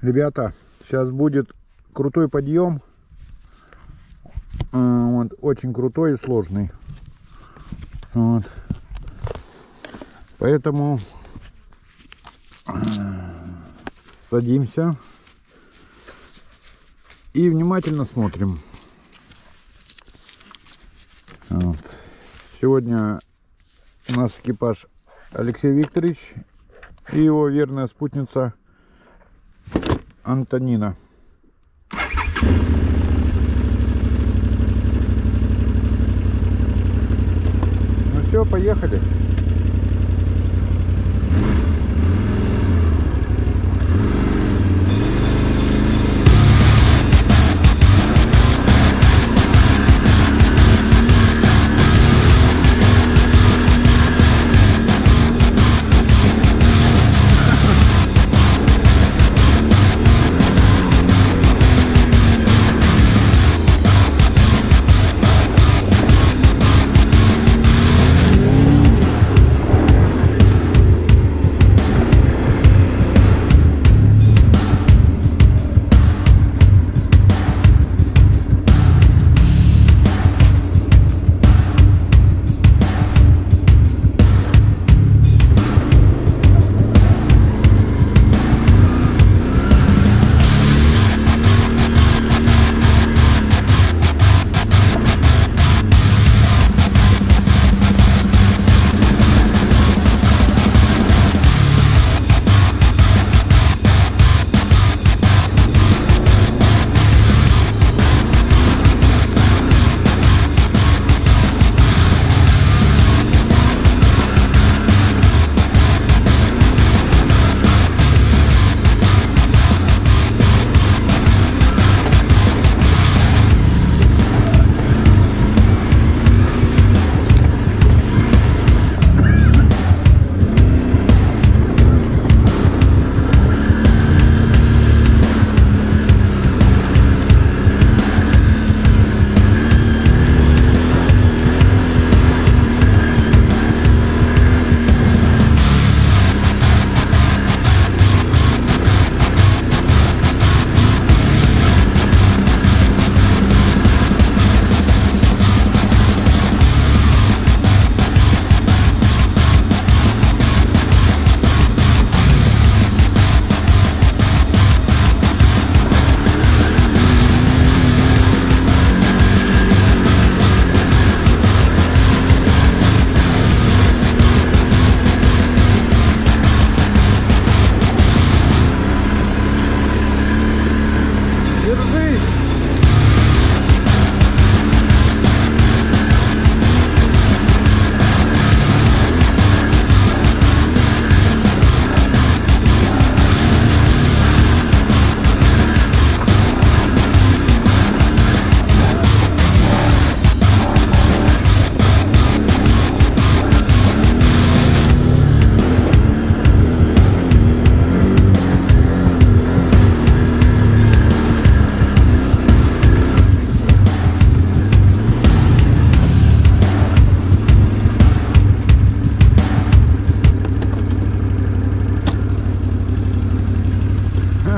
Ребята, сейчас будет крутой подъем. А, Вот, очень крутой и сложный. Вот. Поэтому а, садимся и внимательно смотрим. Вот. Сегодня у нас экипаж Алексей Викторович и его верная спутница Антонина. Ну все, поехали.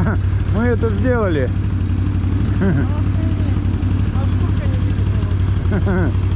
Мы это сделали. А штука не.